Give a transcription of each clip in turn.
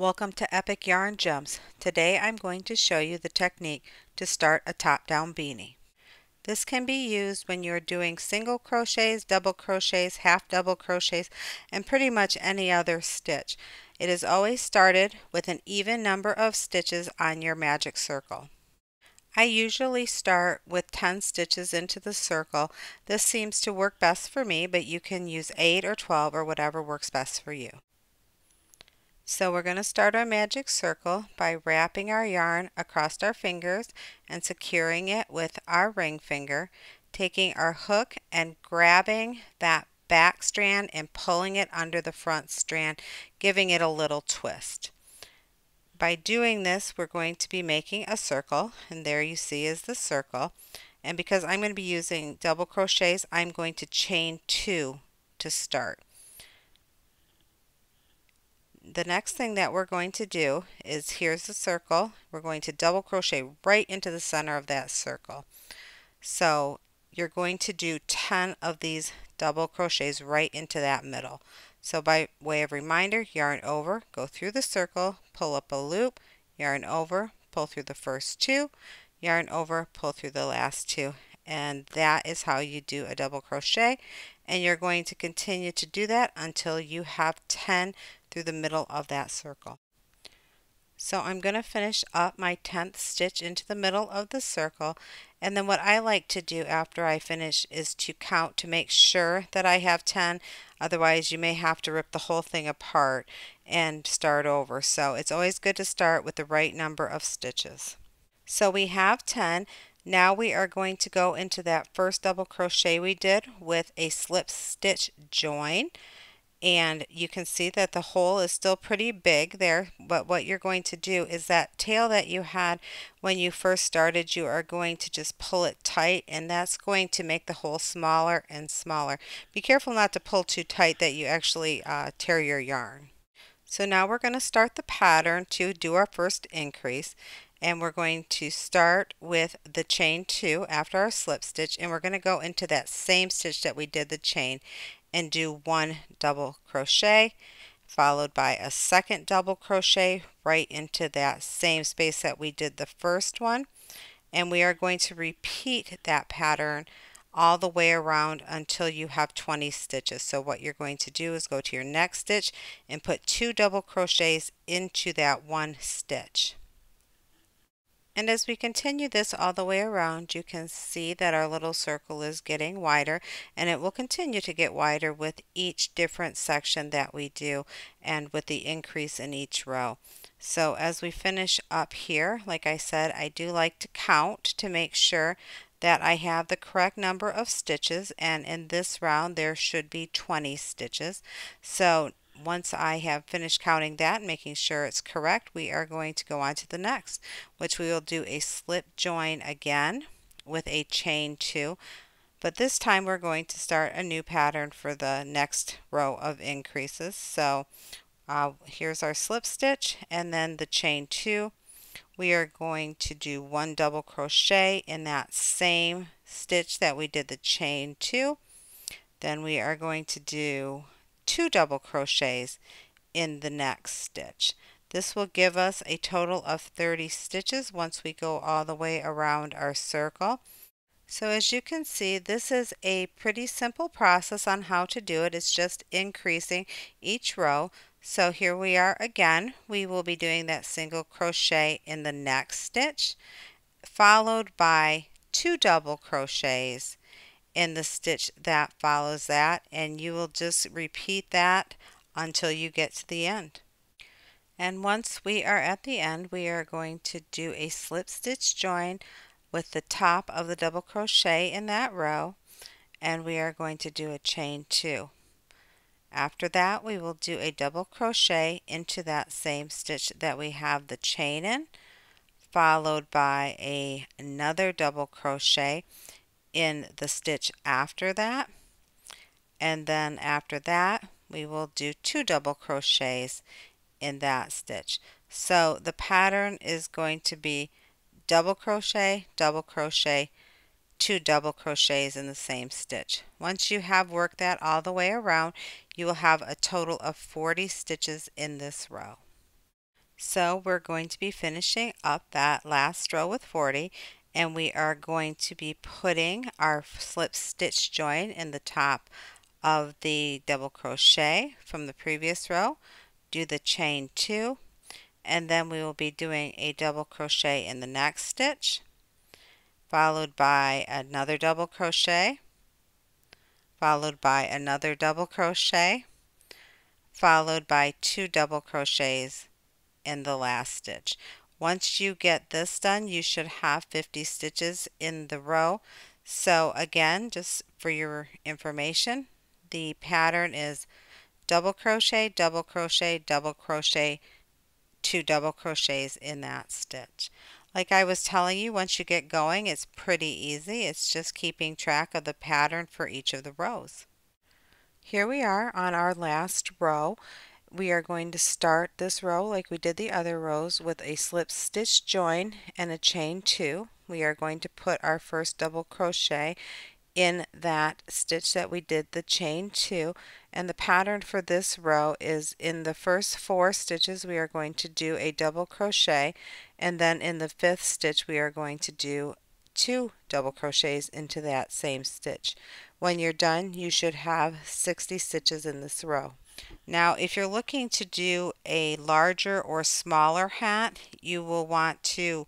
Welcome to Epic Yarn Gems. Today I'm going to show you the technique to start a top-down beanie. This can be used when you're doing single crochets, double crochets, half double crochets, and pretty much any other stitch. It is always started with an even number of stitches on your magic circle. I usually start with 10 stitches into the circle. This seems to work best for me, but you can use 8 or 12 or whatever works best for you. So we're going to start our magic circle by wrapping our yarn across our fingers and securing it with our ring finger, taking our hook and grabbing that back strand and pulling it under the front strand, giving it a little twist. By doing this, we're going to be making a circle, and there you see is the circle. And because I'm going to be using double crochets, I'm going to chain two to start the next thing that we're going to do is here's the circle. We're going to double crochet right into the center of that circle. So you're going to do 10 of these double crochets right into that middle. So by way of reminder, yarn over, go through the circle, pull up a loop, yarn over, pull through the first two, yarn over, pull through the last two. And that is how you do a double crochet. And you're going to continue to do that until you have 10 through the middle of that circle. So I'm going to finish up my 10th stitch into the middle of the circle. And then what I like to do after I finish is to count to make sure that I have 10 otherwise you may have to rip the whole thing apart and start over. So it's always good to start with the right number of stitches. So we have 10 now we are going to go into that first double crochet we did with a slip stitch join and you can see that the hole is still pretty big there but what you're going to do is that tail that you had when you first started you are going to just pull it tight and that's going to make the hole smaller and smaller. Be careful not to pull too tight that you actually uh, tear your yarn. So now we're going to start the pattern to do our first increase and we're going to start with the chain two after our slip stitch and we're going to go into that same stitch that we did the chain and do one double crochet followed by a second double crochet right into that same space that we did the first one. And we are going to repeat that pattern all the way around until you have 20 stitches. So what you're going to do is go to your next stitch and put two double crochets into that one stitch and as we continue this all the way around, you can see that our little circle is getting wider and it will continue to get wider with each different section that we do and with the increase in each row. So as we finish up here, like I said, I do like to count to make sure that I have the correct number of stitches and in this round there should be 20 stitches. So once I have finished counting that and making sure it's correct, we are going to go on to the next, which we will do a slip join again with a chain two. But this time we're going to start a new pattern for the next row of increases. So uh, here's our slip stitch and then the chain two. We are going to do one double crochet in that same stitch that we did the chain two. Then we are going to do two double crochets in the next stitch. This will give us a total of 30 stitches once we go all the way around our circle. So as you can see, this is a pretty simple process on how to do it. It's just increasing each row. So here we are again. We will be doing that single crochet in the next stitch, followed by two double crochets in the stitch that follows that and you will just repeat that until you get to the end. And once we are at the end we are going to do a slip stitch join with the top of the double crochet in that row and we are going to do a chain two. After that we will do a double crochet into that same stitch that we have the chain in followed by a another double crochet in the stitch after that. And then after that we will do two double crochets in that stitch. So the pattern is going to be double crochet double crochet two double crochets in the same stitch. Once you have worked that all the way around you will have a total of 40 stitches in this row. So we're going to be finishing up that last row with 40 and we are going to be putting our slip stitch join in the top of the double crochet from the previous row. Do the chain two and then we will be doing a double crochet in the next stitch followed by another double crochet followed by another double crochet followed by two double crochets in the last stitch once you get this done, you should have 50 stitches in the row. So again, just for your information, the pattern is double crochet, double crochet, double crochet, two double crochets in that stitch. Like I was telling you, once you get going, it's pretty easy. It's just keeping track of the pattern for each of the rows. Here we are on our last row we are going to start this row like we did the other rows with a slip stitch join and a chain two. We are going to put our first double crochet in that stitch that we did the chain two and the pattern for this row is in the first four stitches we are going to do a double crochet and then in the fifth stitch we are going to do two double crochets into that same stitch. When you're done you should have 60 stitches in this row. Now, if you're looking to do a larger or smaller hat, you will want to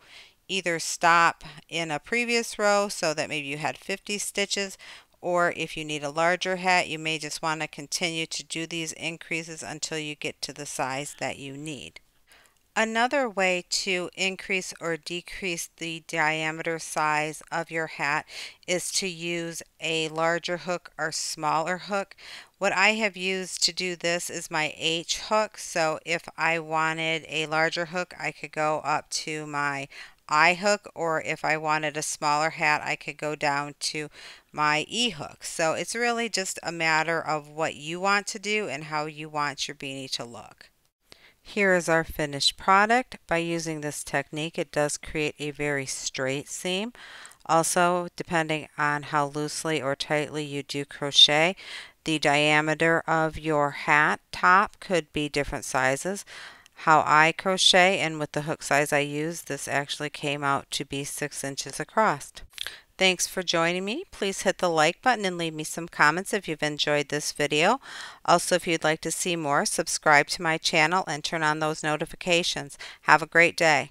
either stop in a previous row so that maybe you had 50 stitches or if you need a larger hat you may just want to continue to do these increases until you get to the size that you need. Another way to increase or decrease the diameter size of your hat is to use a larger hook or smaller hook. What I have used to do this is my H hook. So if I wanted a larger hook, I could go up to my I hook or if I wanted a smaller hat, I could go down to my E hook. So it's really just a matter of what you want to do and how you want your beanie to look. Here is our finished product. By using this technique, it does create a very straight seam. Also, depending on how loosely or tightly you do crochet, the diameter of your hat top could be different sizes. How I crochet and with the hook size I use, this actually came out to be 6 inches across. Thanks for joining me. Please hit the like button and leave me some comments if you've enjoyed this video. Also, if you'd like to see more, subscribe to my channel and turn on those notifications. Have a great day.